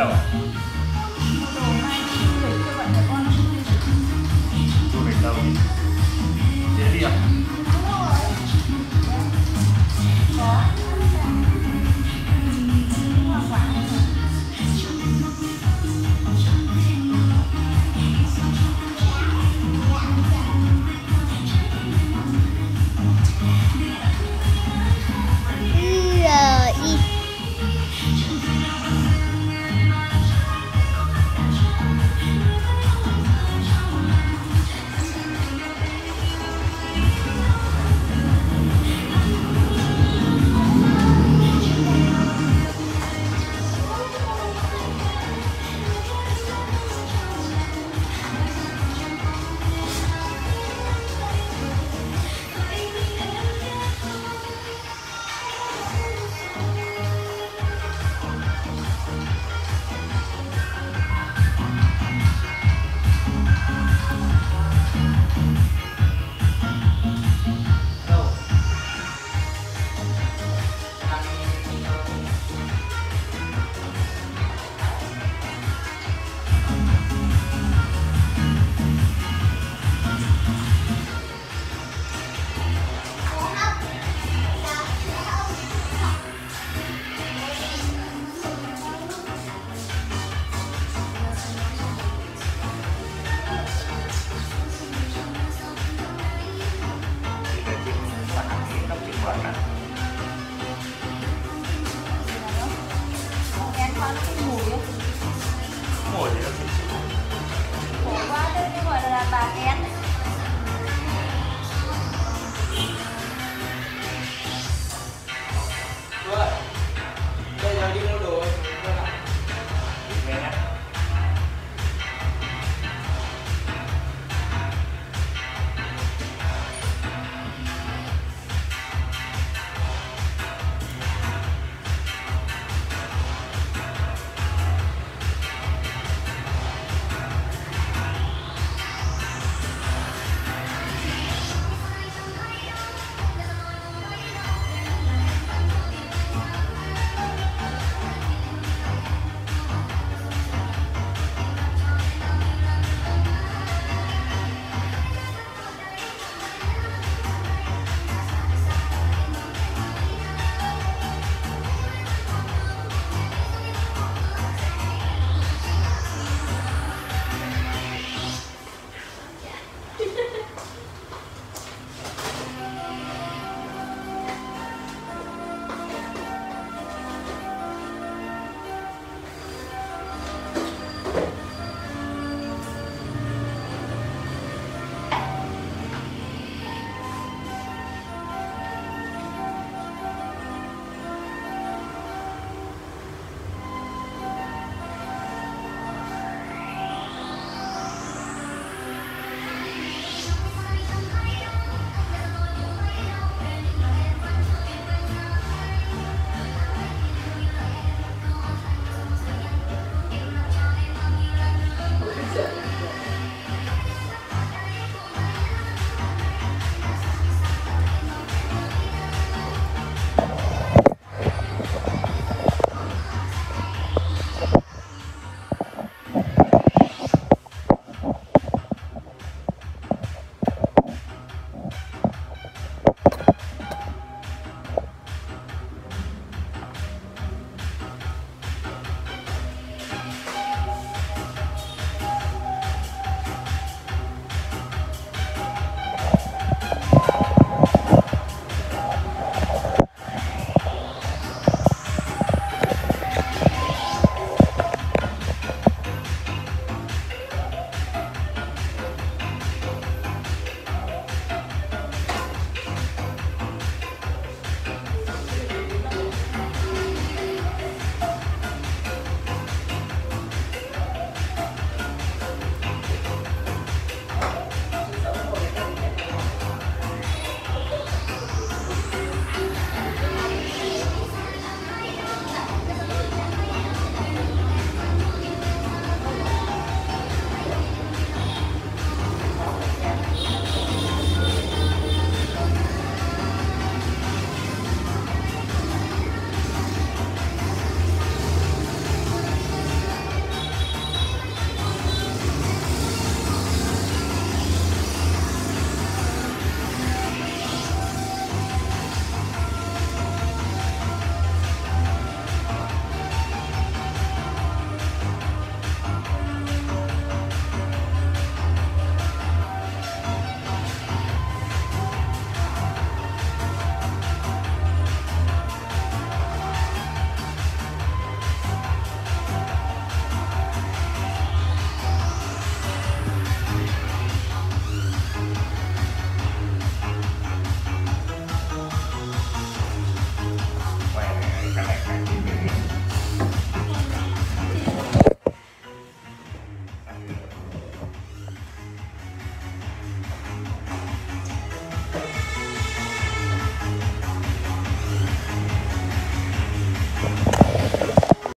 Léo.